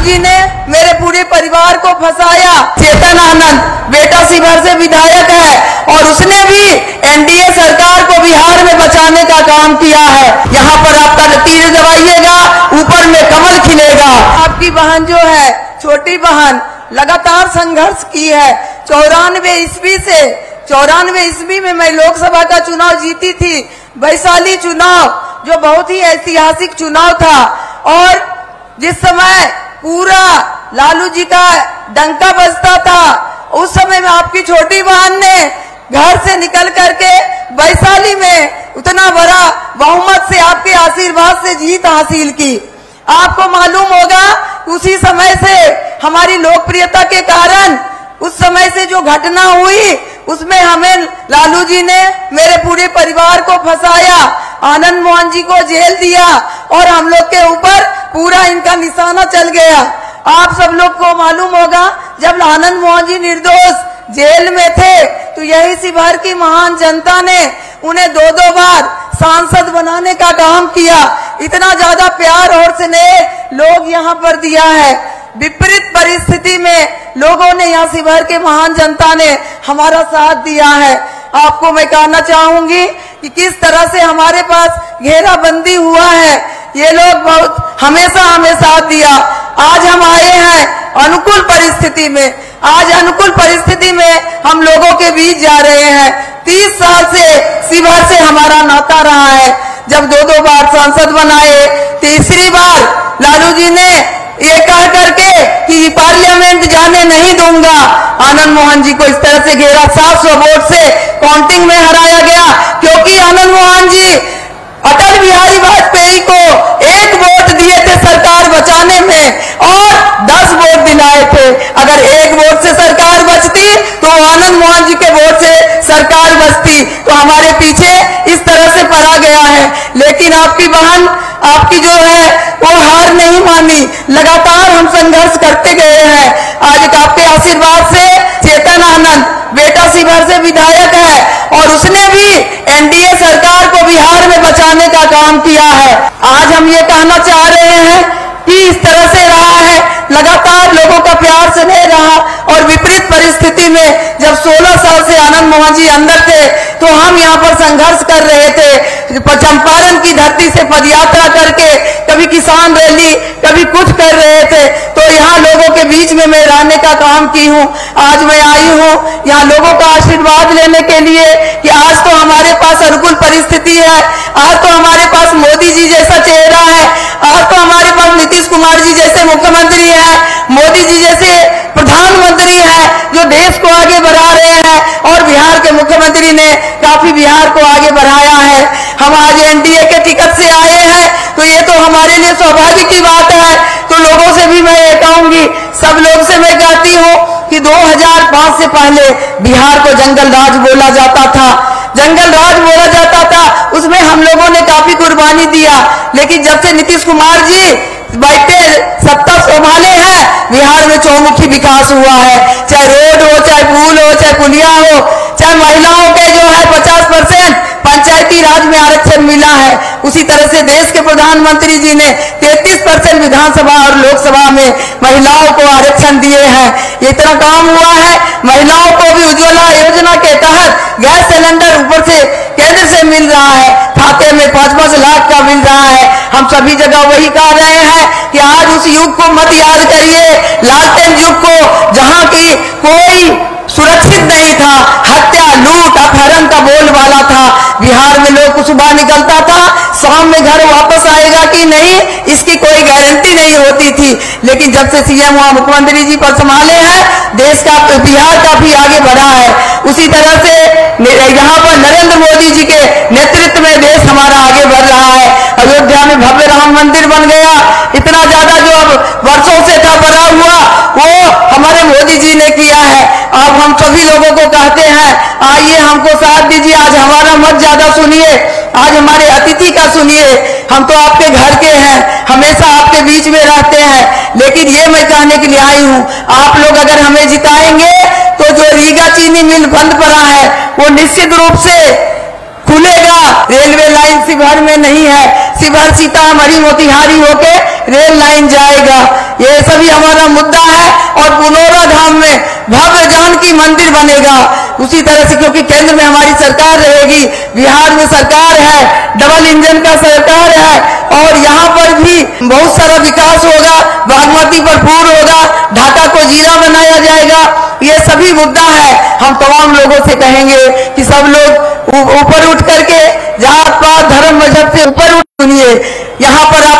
जी ने मेरे पूरे परिवार को फंसाया। चेतन आनंद, बेटा शिवर से विधायक है और उसने भी एनडीए सरकार को बिहार में बचाने का काम किया है। यहाँ पर आपका तीर दबाइएगा ऊपर में कमल खिलेगा। आपकी बहन जो है, छोटी बहन, लगातार संघर्ष की है। चौरानवे ईस्वी से, चौरानवे ईस्वी में मैं लोकसभा का चुनाव जीती थी। वैशाली चुनाव, जो बहुत ही ऐतिहासिक चुनाव था। और जिस समय पूरा। लालू जी का डंका बजता था। उस समय में आपकी छोटी बहन ने घर से निकल करके वैशाली में उतना बड़ा बहुमत से आपके आशीर्वाद से जीत हासिल की। आपको मालूम होगा, उसी समय से हमारी लोकप्रियता के कारण, उस समय से जो घटना हुई, उसमें हमें लालू जी ने मेरे पूरे परिवार को फंसाया, आनंद मोहन जी को जेल दिया और हम लोग के ऊपर पूरा इनका निशाना चल गया। आप सब लोग को मालूम होगा, जब आनंद मोहन जी निर्दोष जेल में थे तो यही सी भर की महान जनता ने उन्हें दो दो बार सांसद बनाने का काम किया। इतना ज़्यादा प्यार और स्नेह लोग यहाँ पर दिया है। विपरीत परिस्थिति में लोगों ने यहाँ शिवहर के महान जनता ने हमारा साथ दिया है। आपको मैं कहना चाहूँगी कि किस तरह से हमारे पास घेराबंदी हुआ है ये लोग बहुत हमेशा हमें साथ दिया। आज हम आए हैं अनुकूल परिस्थिति में। आज अनुकूल परिस्थिति में हम लोगों के बीच जा रहे हैं। तीस साल से शिवहर से हमारा नाता रहा है। जब दो दो बार सांसद बनाए, तीसरी बार लालू जी ने ये कह करके कि पार्लियामेंट जाने नहीं दूँगा। आनंद मोहन जी को इस तरह से घेरा सात सौ वोट से काउंटिंग में हराया गया, क्योंकि आनंद मोहन जी अटल बिहारी वाजपेयी को एक वोट दिए थे सरकार बचाने में और दस वोट दिलाए थे अगर एक वोट से सरकार बचती तो आनंद मोहन जी के वोट से सरकार बचती तो हमारे पीछे इस तरह से पड़ा गया है लेकिन आपकी बहन आपकी जो है, वो हार नहीं मानी। लगातार हम संघर्ष करते गए हैं। आज आपके आशीर्वाद से चेतन आनंद, बेटा शिवर से विधायक है और उसने भी एनडीए सरकार को बिहार में बचाने का काम किया है। आज हम ये कहना चाह रहे हैं कि इस तरह से रहा है। लगातार लोगों का प्यार से नहीं रहा और विपरीत परिस्थिति में जब 16 साल से आनंद मोहन जी अंदर थे तो हम यहाँ पर संघर्ष कर रहे थे। चंपारण की धरती से पदयात्रा करके कभी किसान रैली, कभी कुछ कर रहे थे। तो यहाँ लोगों के बीच में मैं रहने का काम की हूँ। आज मैं आई हूँ। यहाँ लोगों का आशीर्वाद लेने के लिए कि आज तो हमारे पास अनुकूल परिस्थिति है। आज तो हमारे पास मोदी जी जैसा चेहरा है। आज तो हमारे पास नीतीश कुमार जी जैसे मुख्यमंत्री है, मोदी जी जैसे प्रधानमंत्री है, जो देश को आगे बढ़ा रहे हैं, और बिहार के मुख्यमंत्री ने काफ़ी बिहार को आगे बढ़ाया है। हम आज एनडीए के टिकट से आए हैं तो ये तो हमारे लिए सौभाग्य की बात है। तो लोगों से भी मैं ये कहूँगी, सब लोग से मैं कहती हूँ कि 2005 से पहले बिहार को जंगल राज बोला जाता था। जंगल राज बोला जाता था हम लोगों ने काफ़ी कुर्बानी दिया। लेकिन जब से नीतीश कुमार जी बैठे, सत्ता संभाले हैं, बिहार में चौमुखी विकास हुआ है। चाहे रोड हो, चाहे पुल हो, चाहे पुलिया हो, चाहे महिलाओं के जो है पचास परसेंट पंचायती राज में आरक्षण मिला है। उसी तरह से देश के प्रधानमंत्री जी ने 33 परसेंट विधानसभा और लोकसभा में महिलाओं को आरक्षण दिए हैं। इतना काम हुआ है, महिलाओं को भी उज्ज्वला योजना के गैस सिलेंडर ऊपर से केंद्र से मिल रहा है, खाते में पाँच पाँच लाख का मिल रहा है। हम सभी जगह वही कह रहे हैं कि आज उस युग को मत याद करिए। लालटेन युग को, जहाँ की कोई सुरक्षित नहीं था, हत्या, लूट, अपहरण का बोलबाला था बिहार में लोग सुबह निकलता था शाम में घर वापस आएगा कि नहीं इसकी कोई गारंटी नहीं होती थी लेकिन जब से सीएम हुआ, मुख्यमंत्री जी पर संभाले हैं, देश का, बिहार काफ़ी आगे बढ़ा है। उसी तरह से यहाँ पर नरेंद्र मोदी जी के नेतृत्व में देश हमारा आगे बढ़ रहा है। अयोध्या में भव्य राम मंदिर बन गया। इतना ज़्यादा जो अब वर्षों से था बड़ा हुआ, वो हमारे मोदी जी ने किया है। अब हम सभी लोगों को कहते हैं, आइए हमको साथ दीजिए, आज हमारा मत ज़्यादा सुनिए, आज हमारे अतिथि का सुनिए। हम तो आपके घर के हैं, हमेशा आपके बीच में रहते हैं। लेकिन ये मैं कहने के लिए आई हूँ, आप लोग अगर हमें जिताएँगे तो जो रीगा चीनी मिल बंद पड़ा है, वो निश्चित रूप से खुलेगा। रेलवे लाइन शिवहर में नहीं है, शिवहर सीतामढ़ी मोतिहारी होके रेल लाइन जाएगा। ये सभी हमारा मुद्दा है, और पुनौरा धाम में भव्य जानकी मंदिर बनेगा। उसी तरह से क्योंकि केंद्र में हमारी सरकार रहेगी, बिहार में सरकार है, डबल इंजन हम तमाम लोगों से कहेंगे कि सब लोग ऊपर उठ करके जात पात धर्म, मज़हब से ऊपर उठ सुनिए। यहाँ पर आप